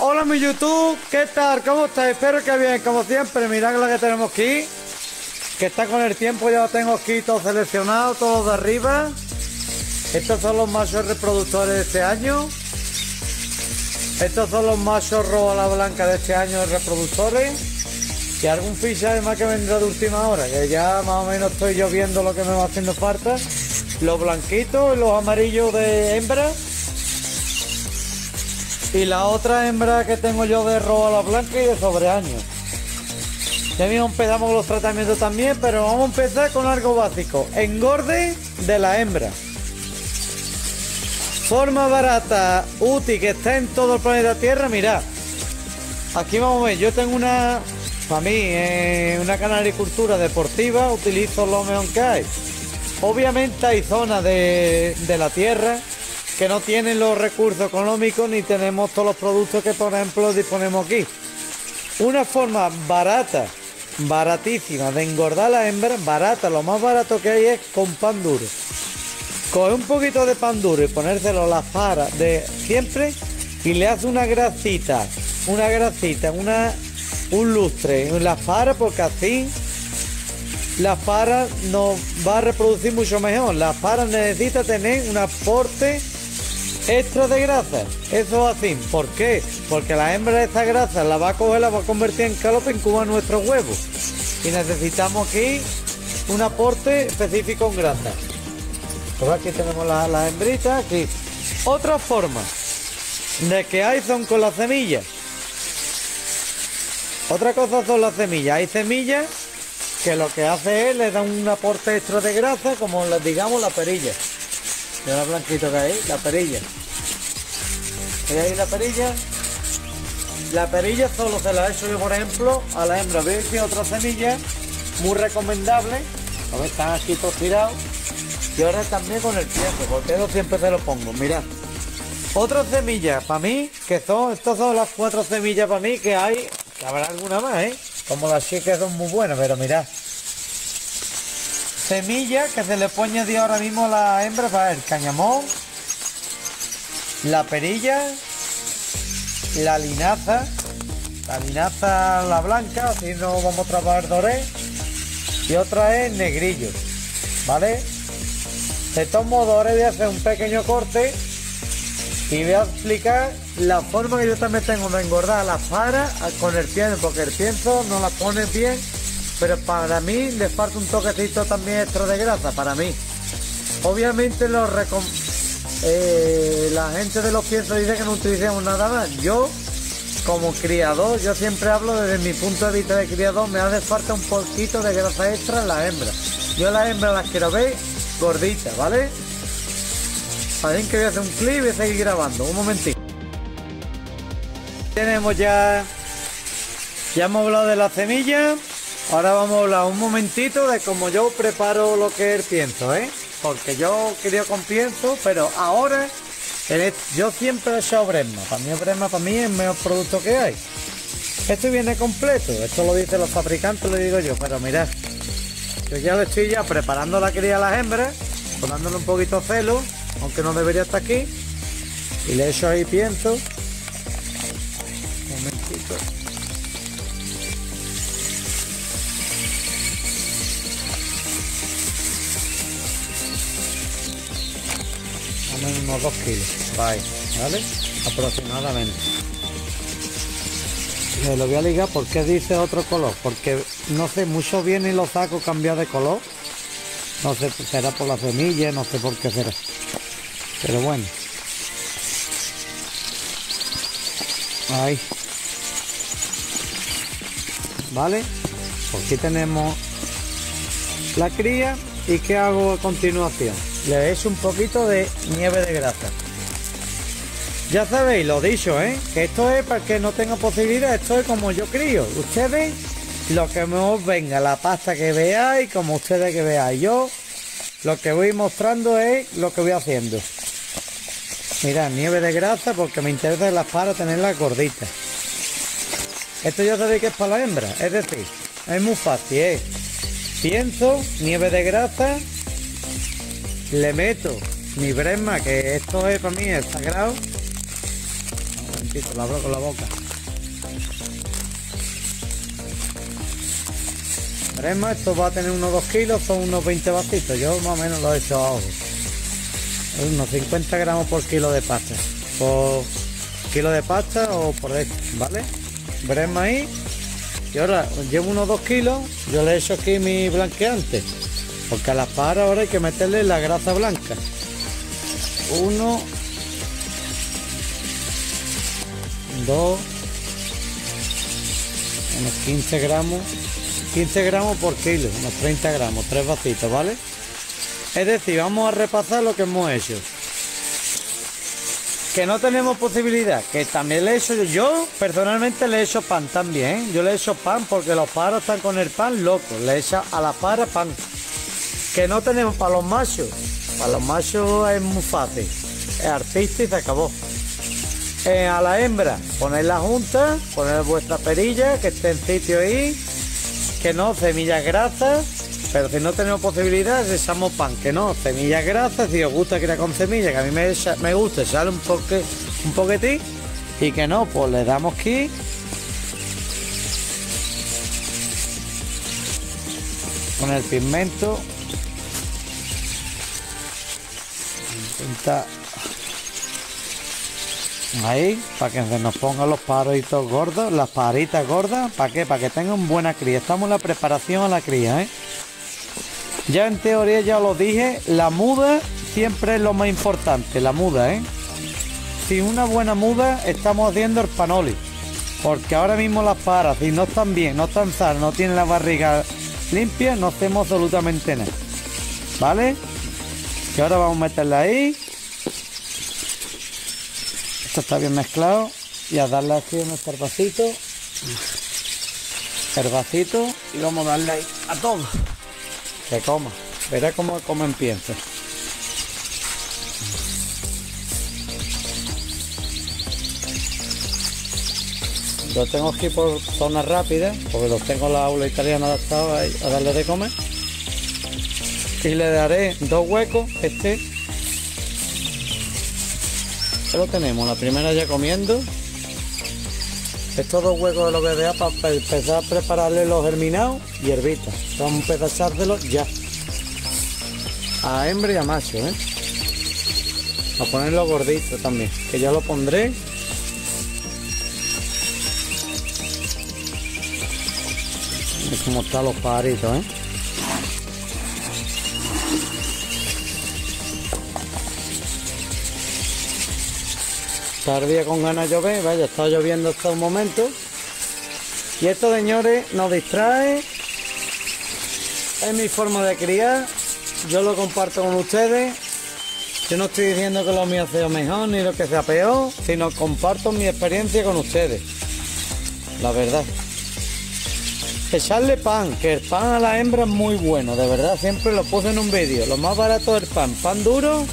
Hola mi YouTube, ¿qué tal? ¿Cómo estáis? Espero que bien, como siempre, mirad la que tenemos aquí. Que está con el tiempo, ya lo tengo aquí todo seleccionado, todo de arriba. Estos son los machos reproductores de este año. Estos son los machos rojo a la blanca de este año reproductores. Y algún fichaje más que vendrá de última hora, que ya más o menos estoy yo viendo lo que me va haciendo falta. Los blanquitos y los amarillos de hembra. Y la otra hembra que tengo yo de rojo a la blanca y de sobre año. Ya mismo empezamos los tratamientos también, pero vamos a empezar con algo básico. Engorde de la hembra. Forma barata, útil, que está en todo el planeta Tierra, mirad. Aquí vamos a ver, yo tengo una, para mí, eh, una canaricultura deportiva, utilizo lo mejor que hay. Obviamente hay zonas de, de la tierra que no tienen los recursos económicos ni tenemos todos los productos que, por ejemplo, disponemos aquí. Una forma barata, baratísima de engordar la hembra, barata, lo más barato que hay es con pan duro. Coge un poquito de pan duro y ponérselo a la fara de siempre y le hace una grasita, una grasita, una, un lustre en la fara porque así la fara nos va a reproducir mucho mejor. La fara necesita tener un aporte extra de grasa. Eso así. ¿Por qué? Porque la hembra de esta grasa la va a coger, la va a convertir en calope en cuba nuestros huevos. Y necesitamos aquí un aporte específico en grasa. Pues aquí tenemos la, la hembrita, aquí. Otra forma de que hay son con las semillas. Otra cosa son las semillas. Hay semillas que lo que hace es le da un aporte extra de grasa, como digamos la perilla. Mira blanquito que hay, la perilla. ¿Veis ahí la perilla? La perilla solo se la he hecho yo, por ejemplo, a la hembra. Veis que otra semilla muy recomendable. A ver, están aquí todos tirados. Y ahora también con el tiempo, porque eso siempre se lo pongo. Mirad. Otra semilla para mí, que son, estas son las cuatro semillas para mí que hay, que habrá alguna más, ¿eh? Como las chicas son muy buenas, pero mirad. Semilla que se le pone añadir ahora mismo a la hembra para el cañamón, la perilla, la linaza, la linaza la blanca, así no vamos a trabajar doré, y otra es negrillo, ¿vale? De todos modos, ahora voy a hacer un pequeño corte y voy a explicar la forma que yo también tengo de engordar las paras con el pienso, porque el pienso no la pone bien, pero para mí le falta un toquecito también extra de grasa, para mí. Obviamente los recom eh, la gente de los piensos dice que no utilicemos nada más. Yo, como criador, yo siempre hablo desde mi punto de vista de criador, me hace falta un poquito de grasa extra en la hembra. Yo las hembras las quiero ver gorditas, ¿vale? Saben que voy a hacer un clip y voy a seguir grabando. Un momentito. Tenemos ya. Ya hemos hablado de la semilla. Ahora vamos a hablar un momentito de cómo yo preparo lo que pienso, ¿eh? Porque yo quería con pienso, pero ahora yo siempre he echado bresma. Para mí el bresma para mí es el mejor producto que hay. Esto viene completo, esto lo dicen los fabricantes, lo digo yo, pero mirad. Yo ya lo estoy ya preparando la cría a las hembras, ponándole un poquito celo, aunque no debería estar aquí. Y le echo ahí pienso. Unos 2 kilos. ¿Vale? Aproximadamente. Me lo voy a ligar porque dice otro color. Porque no sé, mucho viene y lo saco cambiar de color. No sé, será por la semilla, no sé por qué será. Pero bueno. Ahí. ¿Vale? Aquí tenemos la cría. ¿Y qué hago a continuación? Le echo un poquito de nieve de grasa. Ya sabéis, lo dicho, ¿eh? Que esto es para que no tenga posibilidad, esto es como yo crío. Ustedes, lo que me os venga, la pasta que veáis, como ustedes que veáis. Yo, lo que voy mostrando es lo que voy haciendo. Mirad, nieve de grasa porque me interesa las para tenerlas gorditas. Esto ya sabéis que es para la hembra, es decir, es muy fácil, ¿eh? Pienso, nieve de grasa, le meto mi bresma, que esto es para mí es sagrado. Un momentito, lo abro con la boca. Veremos, esto va a tener unos 2 kilos, son unos 20 vasitos. Yo más o menos lo he hecho a ojo. Unos 50 gramos por kilo de pasta. Por kilo de pasta o por esto, ¿vale? Veremos ahí. Y ahora llevo unos 2 kilos, yo le he hecho aquí mi blanqueante. Porque a las paras ahora hay que meterle la grasa blanca. Uno, dos, unos 15 gramos, 15 gramos por kilo, unos 30 gramos, tres vasitos, ¿vale? Es decir, vamos a repasar lo que hemos hecho. Que no tenemos posibilidad, que también le he hecho yo, personalmente le he hecho pan también. Yo le he hecho pan porque los paros están con el pan loco. Le he hecho a la para pan. Que no tenemos para los machos. Para los machos es muy fácil. Es artista y se acabó. Eh, a la hembra, ponerla junta, poner vuestra perilla, que esté en sitio ahí, que no, semillas grasas, pero si no tenemos posibilidades, echamos pan, que no, semillas grasas, si os gusta crear con semillas, que a mí me, echa- me gusta echarle un, poque, un poquitín, y que no, pues le damos aquí. Con el pigmento. Ahí, para que se nos pongan los paritos gordos, las paritas gordas, ¿para qué? Para que tengan buena cría. Estamos en la preparación a la cría, ¿eh? Ya en teoría ya lo dije, la muda siempre es lo más importante, la muda, ¿eh? Sin una buena muda estamos haciendo el panoli. Porque ahora mismo las paras, si no están bien, no están sanas, no tienen la barriga limpia, no hacemos absolutamente nada. ¿Vale? Que ahora vamos a meterla ahí. Esto está bien mezclado. Y a darle aquí en nuestro vasito. El vasito. Y vamos a darle ahí a todo. Que coma. Verá cómo comen piensa. Lo tengo aquí por zona rápida, porque los tengo en la aula italiana adaptado ahí a darle de comer. Y le daré dos huecos, este. Lo tenemos, la primera ya comiendo. Estos dos huecos de lo que vea para empezar a prepararle los germinados y herbitas. Vamos a empezar ya. A hembra y a macho, ¿eh? A ponerlo gordito también, que ya lo pondré. Como están los pajaritos, ¿eh? Tardía con ganas de llover, vaya, está lloviendo hasta un momento. Y esto, señores, nos distrae. Es mi forma de criar. Yo lo comparto con ustedes. Yo no estoy diciendo que lo mío sea mejor ni lo que sea peor, sino comparto mi experiencia con ustedes. La verdad. Echarle pan, que el pan a la hembra es muy bueno, de verdad, siempre lo puse en un vídeo. Lo más barato es el pan, pan duro,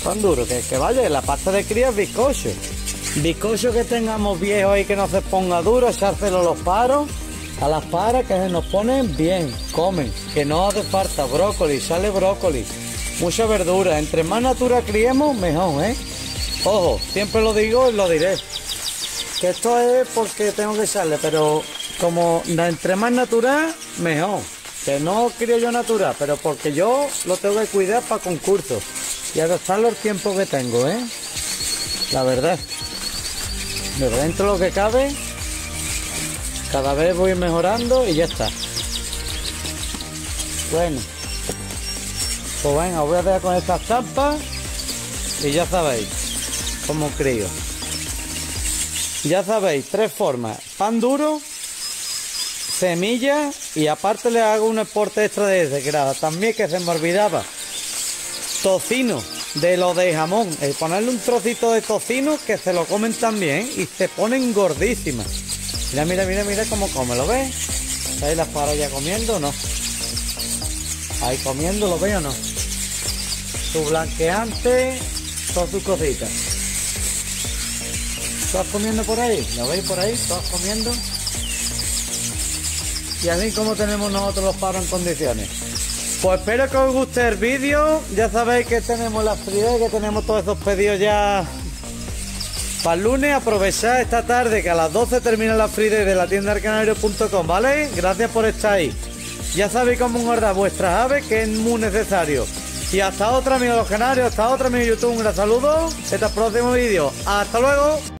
pan duro, que, que vaya, la pasta de cría es bizcocho. Bizcocho que tengamos viejo ahí que no se ponga duro, echárselo a los paros, a las paras que se nos ponen bien, comen, que no hace falta brócoli, sale brócoli, mucha verdura, entre más natura criemos, mejor, ¿eh? Ojo, siempre lo digo y lo diré. Que esto es porque tengo que echarle, pero como entre más natural, mejor. Que no crío yo natural, pero porque yo lo tengo que cuidar para concursos y adaptarlo al tiempo que tengo, ¿eh? La verdad. Pero dentro de lo que cabe, cada vez voy mejorando y ya está. Bueno, pues venga, voy a dejar con estas tampas y ya sabéis cómo crío. Ya sabéis, tres formas. Pan duro, semilla y aparte le hago un exporte extra de grasa. También que se me olvidaba. Tocino, de lo de jamón. El ponerle un trocito de tocino que se lo comen también y se ponen gordísimas. Mira, mira, mira, mira cómo come, ¿lo ves? ¿Ahí las ya comiendo o no? Ahí comiendo, ¿lo veo o no? Su blanqueante, todas sus cositas. ¿Estás comiendo por ahí? ¿Lo veis por ahí? ¿Estás comiendo? Y así como tenemos nosotros los paros en condiciones. Pues espero que os guste el vídeo. Ya sabéis que tenemos la fría, que tenemos todos esos pedidos ya Para el lunes aprovechad esta tarde que a las 12 termina la Friday de la tienda arcanario.com, ¿vale? Gracias por estar ahí. Ya sabéis cómo guardar vuestras aves, que es muy necesario. Y hasta otra, amigos los canarios, hasta otra, amigo YouTube. Un gran saludo. Hasta el próximo vídeo. Hasta luego.